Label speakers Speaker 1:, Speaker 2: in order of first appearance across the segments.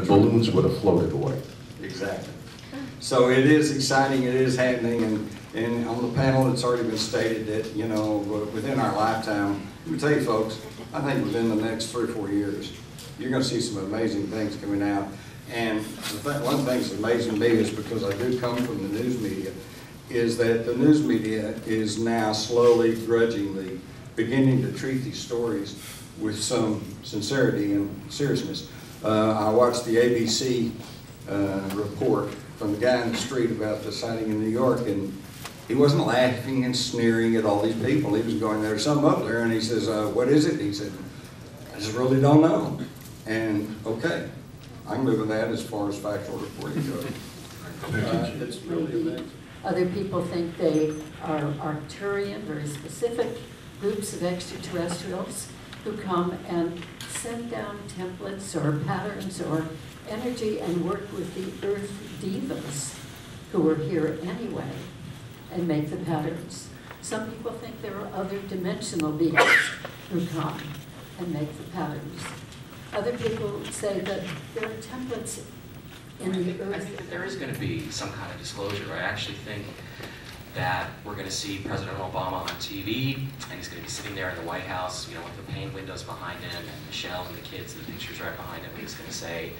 Speaker 1: the balloons would have floated away.
Speaker 2: Exactly. So it is exciting, it is happening, and, and on the panel, it's already been stated that, you know, within our lifetime, let me tell you folks, I think within the next three or four years, you're gonna see some amazing things coming out. And thing, one thing that's amazing to me is because I do come from the news media, is that the news media is now slowly grudgingly beginning to treat these stories with some sincerity and seriousness. Uh, I watched the ABC uh, report from the guy in the street about the sighting in New York, and he wasn't laughing and sneering at all these people. He was going, there's something up there, and he says, uh, what is it? And he said, I just really don't know. And, okay, I'm live with that as far as factual reporting goes. Uh, It's really amazing.
Speaker 3: Other people think they are Arcturian, very specific groups of extraterrestrials who come and send down templates or patterns or energy and work with the earth devas who are here anyway and make the patterns. Some people think there are other dimensional beings who come and make the patterns. Other people say that there are templates in the
Speaker 4: think, I
Speaker 3: earth.
Speaker 4: think that there is going to be some kind of disclosure. I actually think that we're going to see President Obama on TV, and he's going to be sitting there in the White House, you know, with the pane windows behind him, and Michelle and the kids, and the pictures right behind him, and he's going to say,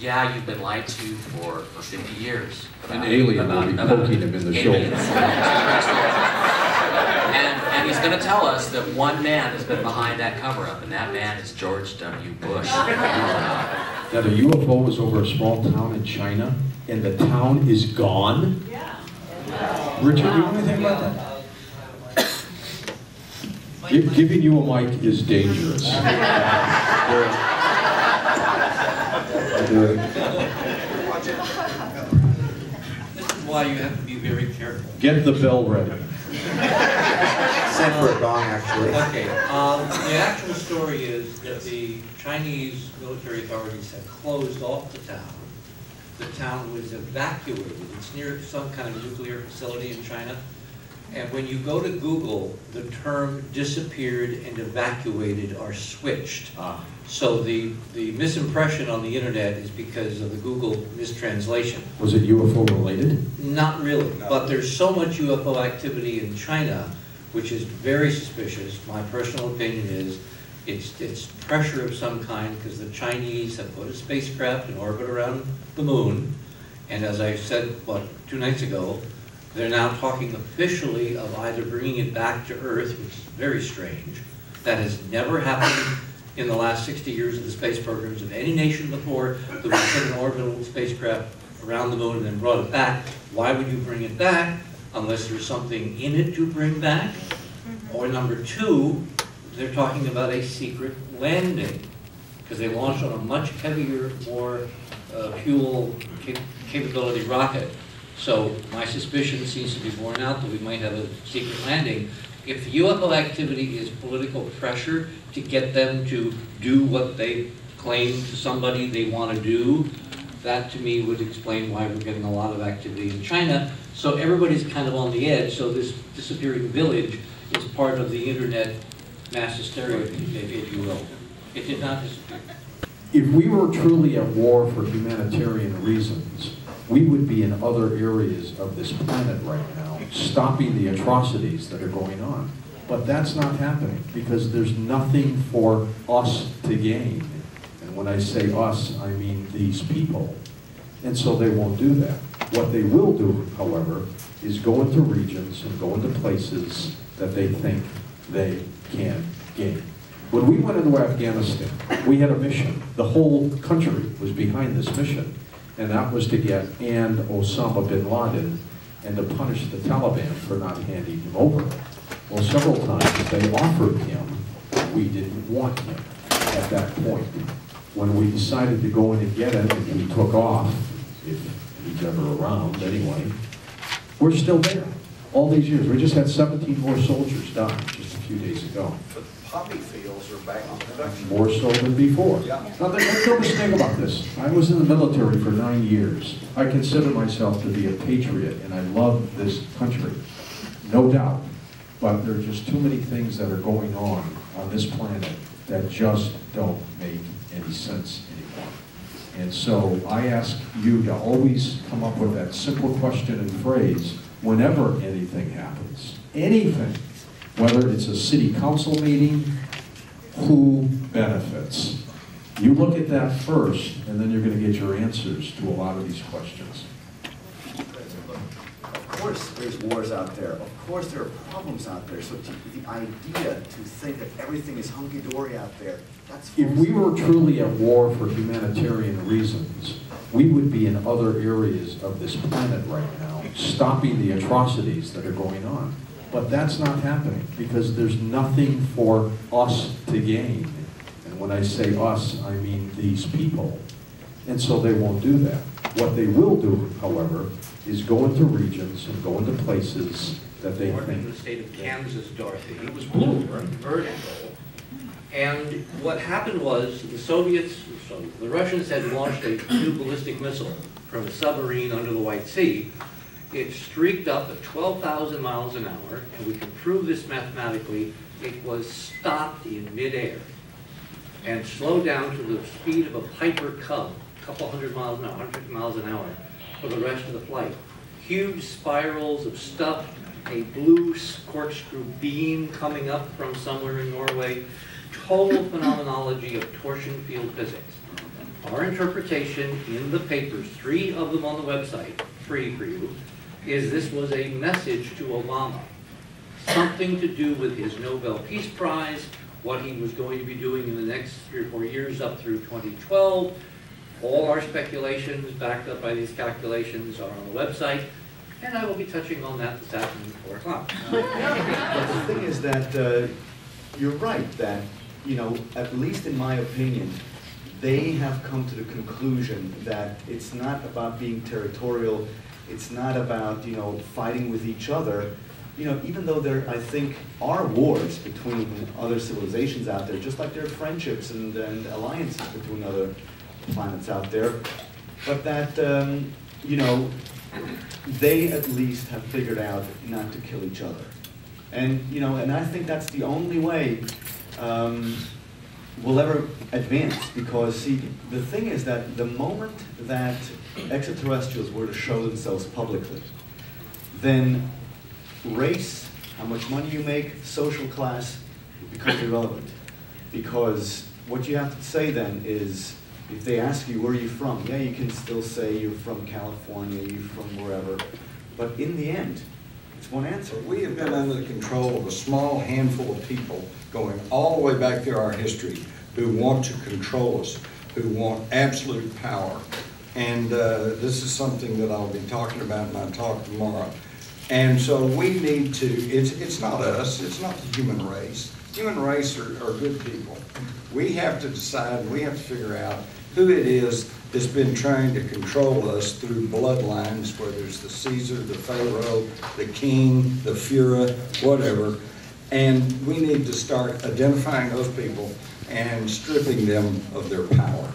Speaker 4: yeah, you've been lied to for, for 50 years.
Speaker 1: An
Speaker 4: about-
Speaker 1: alien will be
Speaker 4: about-
Speaker 1: poking him in the
Speaker 4: aliens.
Speaker 1: shoulder.
Speaker 4: And, and he's going to tell us that one man has been behind that cover-up, and that man is George W. Bush.
Speaker 1: Now, the UFO was over a small town in China, and the town is gone?
Speaker 5: Yeah.
Speaker 1: Richard, do you know anything about that? Gi- Giving you a mic is dangerous.
Speaker 6: This is why you have to be very careful.
Speaker 1: Get the bell ready.
Speaker 7: Sent for a gong, actually.
Speaker 6: Okay, um, the actual story is that the Chinese military authorities had closed off the town. The town was evacuated. It's near some kind of nuclear facility in China. And when you go to Google, the term disappeared and evacuated are switched.
Speaker 1: Ah.
Speaker 6: So the, the misimpression on the internet is because of the Google mistranslation.
Speaker 1: Was it UFO related?
Speaker 6: Not really, but there's so much UFO activity in China, which is very suspicious. My personal opinion is it's, it's pressure of some kind because the Chinese have put a spacecraft in orbit around the moon. And as I said, what, two nights ago, they're now talking officially of either bringing it back to Earth, which is very strange. That has never happened in the last 60 years of the space programs of any nation before that we put an orbital spacecraft around the moon and then brought it back. Why would you bring it back unless there's something in it to bring back? Mm-hmm. Or number two, they're talking about a secret landing because they launched on a much heavier, more uh, fuel cap- capability rocket. So my suspicion seems to be borne out that we might have a secret landing. If UFO activity is political pressure to get them to do what they claim to somebody they want to do, that to me would explain why we're getting a lot of activity in China. So everybody's kind of on the edge, so this disappearing village is part of the internet mass hysteria, if you will. It did not disappear.
Speaker 1: If we were truly at war for humanitarian reasons, we would be in other areas of this planet right now, stopping the atrocities that are going on. But that's not happening because there's nothing for us to gain. And when I say us, I mean these people. And so they won't do that. What they will do, however, is go into regions and go into places that they think they can gain. When we went into Afghanistan, we had a mission. The whole country was behind this mission, and that was to get and Osama bin Laden and to punish the Taliban for not handing him over. Well, several times they offered him, we didn't want him at that point. When we decided to go in and get him, and he took off, if he's ever around anyway, we're still there. All these years, we just had 17 more soldiers die just few days ago.
Speaker 2: But poppy fields are back in production.
Speaker 1: More so than before.
Speaker 2: Yeah.
Speaker 1: Now, make no mistake about this. I was in the military for nine years. I consider myself to be a patriot, and I love this country, no doubt. But there are just too many things that are going on on this planet that just don't make any sense anymore. And so I ask you to always come up with that simple question and phrase whenever anything happens. Anything, whether it's a city council meeting, who benefits? You look at that first, and then you're gonna get your answers to a lot of these questions.
Speaker 5: Of course, there's wars out there. Of course, there are problems out there. So the idea to think that everything is hunky-dory out there, that's
Speaker 1: If we were truly at war for humanitarian reasons, we would be in other areas of this planet right now, stopping the atrocities that are going on. But that's not happening, because there's nothing for us to gain. And when I say us, I mean these people. And so they won't do that. What they will do, however, is go into regions and go into places that they
Speaker 6: in
Speaker 1: think
Speaker 6: the state of Kansas, Dorothy. It was blue, vertical. And what happened was, the Soviets, so the Russians had launched a new ballistic missile from a submarine under the White Sea. It streaked up at 12,000 miles an hour, and we can prove this mathematically. It was stopped in midair and slowed down to the speed of a Piper Cub, a couple hundred miles an hour, 150 miles an hour, for the rest of the flight. Huge spirals of stuff, a blue corkscrew beam coming up from somewhere in Norway, total phenomenology of torsion field physics. Our interpretation in the papers, three of them on the website, free for you, is this was a message to Obama something to do with his Nobel Peace Prize, what he was going to be doing in the next three or four years up through 2012. All our speculations, backed up by these calculations, are on the website, and I will be touching on that this afternoon at 4 o'clock.
Speaker 5: But the thing is that, uh, you're right, that, you know, at least in my opinion, they have come to the conclusion that it's not about being territorial, it's not about, you know, fighting with each other. You know, even though there, I think, are wars between other civilizations out there, just like there are friendships and, and alliances between other planets out there, but that, um, you know, they at least have figured out not to kill each other. And, you know, and I think that's the only way um, we'll ever advance, because, see, the thing is that the moment that extraterrestrials were to show themselves publicly, then race, how much money you make, social class becomes irrelevant. Because what you have to say then is, if they ask you, where are you from? Yeah, you can still say you're from California, you're from wherever. But in the end, it's one answer.
Speaker 2: We have been under the control of a small handful of people going all the way back through our history who want to control us, who want absolute power. And uh, this is something that I'll be talking about in my talk tomorrow. And so we need to, it's, it's not us, it's not the human race. Human race are, are good people. We have to decide, we have to figure out who it is that's been trying to control us through bloodlines, whether it's the Caesar, the Pharaoh, the king, the Führer, whatever. And we need to start identifying those people and stripping them of their power.